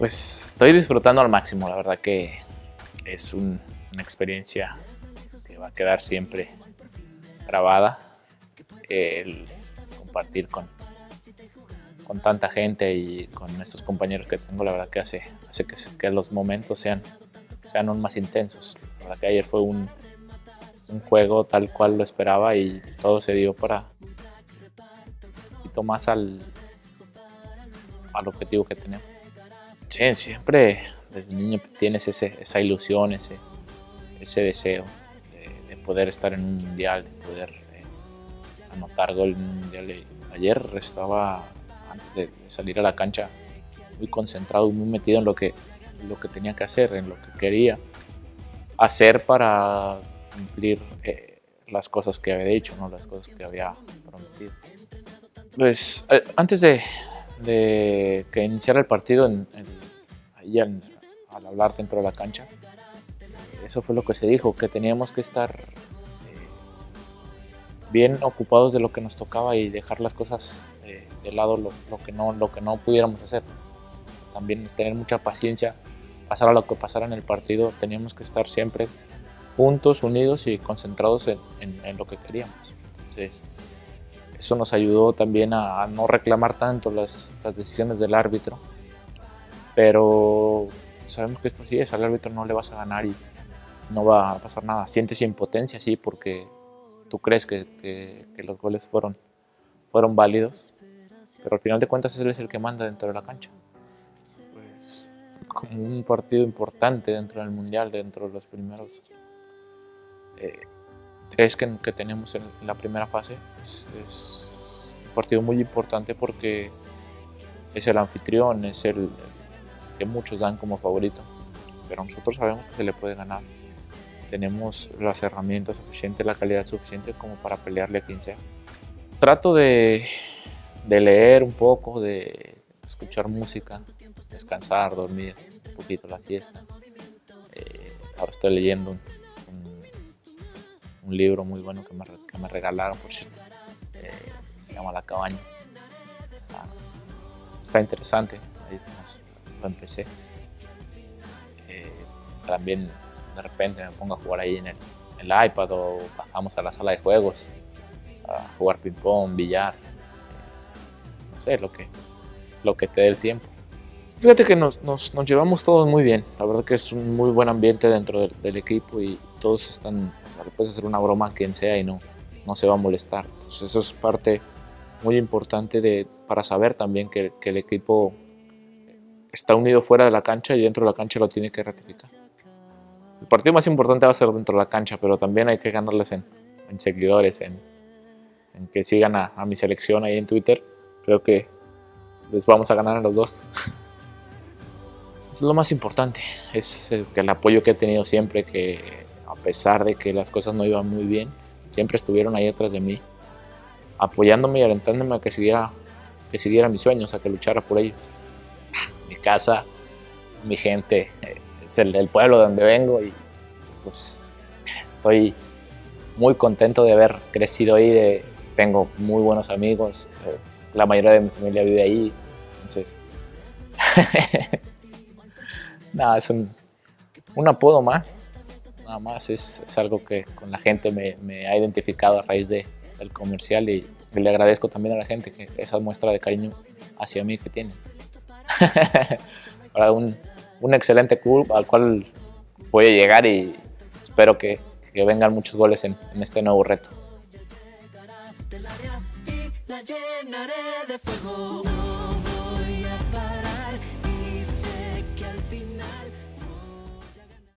Pues estoy disfrutando al máximo, la verdad que es una experiencia que va a quedar siempre grabada. El compartir con, con tanta gente y con estos compañeros que tengo, la verdad que hace, hace que, que los momentos sean, sean aún más intensos. La verdad que ayer fue un, un juego tal cual lo esperaba y todo se dio para un poquito más al, al objetivo que tenemos. Sí, siempre desde niño tienes ese, esa ilusión, ese, ese deseo de, poder estar en un mundial, de poder eh, anotar gol en un mundial. ayer estaba, antes de salir a la cancha, muy concentrado muy metido en lo que, lo que tenía que hacer, en lo que quería hacer para cumplir eh, las cosas que había dicho, ¿no? las cosas que había prometido. Pues eh, antes de, de que iniciara el partido, en, al, hablar dentro de la cancha, eso fue lo que se dijo, que teníamos que estar eh, bien ocupados de lo que nos tocaba y dejar las cosas eh, de lado, lo, que no, lo que no pudiéramos hacer. También tener mucha paciencia, pasar a lo que pasara en el partido, teníamos que estar siempre juntos, unidos y concentrados en, en lo que queríamos. Entonces, eso nos ayudó también a, no reclamar tanto las, decisiones del árbitro. Pero sabemos que esto sí es, al árbitro no le vas a ganar y no va a pasar nada. Sientes impotencia, sí, porque tú crees que, los goles fueron, fueron válidos, pero al final de cuentas él es el que manda dentro de la cancha. Pues como un partido importante dentro del Mundial, dentro de los primeros eh, tres que, tenemos en, la primera fase. Es, un partido muy importante porque es el anfitrión, es el que muchos dan como favorito, pero nosotros sabemos que se le puede ganar. Tenemos las herramientas suficientes, la calidad suficiente como para pelearle a quien sea. Trato de, leer un poco, de escuchar música, descansar, dormir un poquito la fiesta. Eh, ahora estoy leyendo un libro muy bueno que me, que me regalaron, por cierto. Eh, se llama La Cabaña. Está, interesante, ahí empecé. Eh, también de repente me pongo a jugar ahí en el, el iPad o bajamos a la sala de juegos a jugar ping-pong, billar. Eh, no sé, lo que, lo que te dé el tiempo. Fíjate que nos, nos, nos, llevamos todos muy bien. La verdad que es un muy buen ambiente dentro del, del equipo y todos están le puedes hacer una broma a quien sea y no, no se va a molestar. Entonces eso es parte muy importante de, para saber también que, el equipo está unido fuera de la cancha y dentro de la cancha lo tiene que ratificar. El partido más importante va a ser dentro de la cancha, pero también hay que ganarles en, seguidores, en, que sigan a, mi selección ahí en Twitter. Creo que les vamos a ganar a los dos. lo más importante, es el, el apoyo que he tenido siempre, que a pesar de que las cosas no iban muy bien, siempre estuvieron ahí atrás de mí, apoyándome y alentándome a que siguiera, que siguiera mis sueños, a que luchara por ellos. Casa, mi gente, es el pueblo donde vengo y pues estoy muy contento de haber crecido ahí, de, tengo muy buenos amigos, eh, la mayoría de mi familia vive ahí. Nada, es un, un apodo más nada más, es, algo que con la gente me, ha identificado a raíz de, del comercial y le agradezco también a la gente que esa muestra de cariño hacia mí que tiene. Un, un, excelente club al cual voy a llegar y espero que, que vengan muchos goles en, en este nuevo reto.